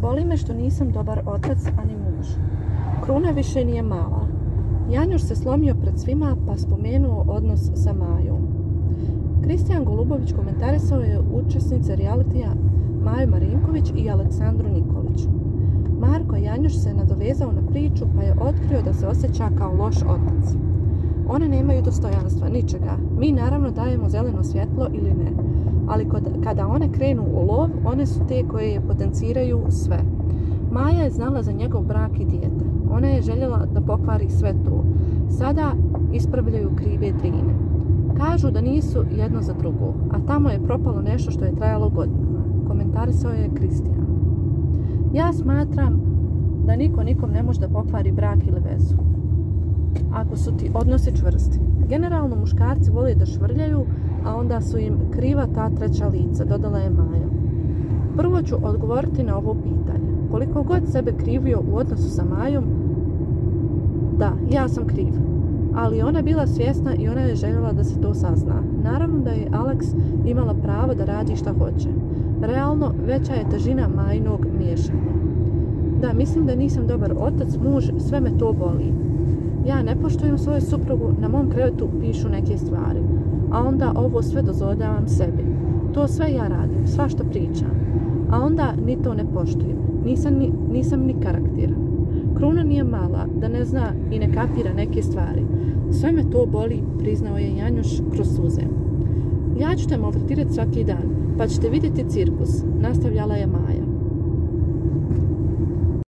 Boli me što nisam dobar otac, ani muž. Kruna više nije mala. Janjuš se slomio pred svima pa spomenuo odnos sa Majom. Kristijan Golubović komentarisao je učesnice realitija Maju Marinković i Aleksandru Nikolić. Marko Janjuš se nadovezao na priču pa je otkrio da se osjeća kao loš otac. One nemaju dostojanstva, ničega. Mi naravno dajemo zeleno svjetlo ili ne. Ali kada one krenu u lov, one su te koje je potenciraju sve. Maja je znala za njegov brak i dijete. Ona je željela da pokvari sve to. Sada ispravljaju krive drine. Kažu da nisu jedno za drugo, a tamo je propalo nešto što je trajalo godinama. Komentarisao je Kristijan. Ja smatram da niko nikom ne može da pokvari brak ili vezu. Ako su ti odnosi čvrsti. Generalno muškarci vole da švrljaju, a onda su im kriva ta treća lica, dodala je Maja. Prvo ću odgovoriti na ovo pitanje. Koliko god sebe krivio u odnosu sa Majom, da, ja sam kriv. Ali ona bila svjesna i ona je željela da se to sazna. Naravno da je Alex imala pravo da radi šta hoće. Realno, veća je težina majnog miješanja. Da, mislim da nisam dobar otac, muž, sve me to boli. Ne poštujem svoju suprugu, na mom krevetu pišu neke stvari. A onda ovo sve dozvoljavam sebi. To sve ja radim, svašta pričam. A onda ni to ne poštujem. Nisam ni, nisam ni karakteran. Kruna nije mala, da ne zna i ne kapira neke stvari. Sve me to boli, priznao je Janjuš kroz suze. Ja ću te maltretirati svaki dan, pa ćete vidjeti cirkus, nastavljala je Maja.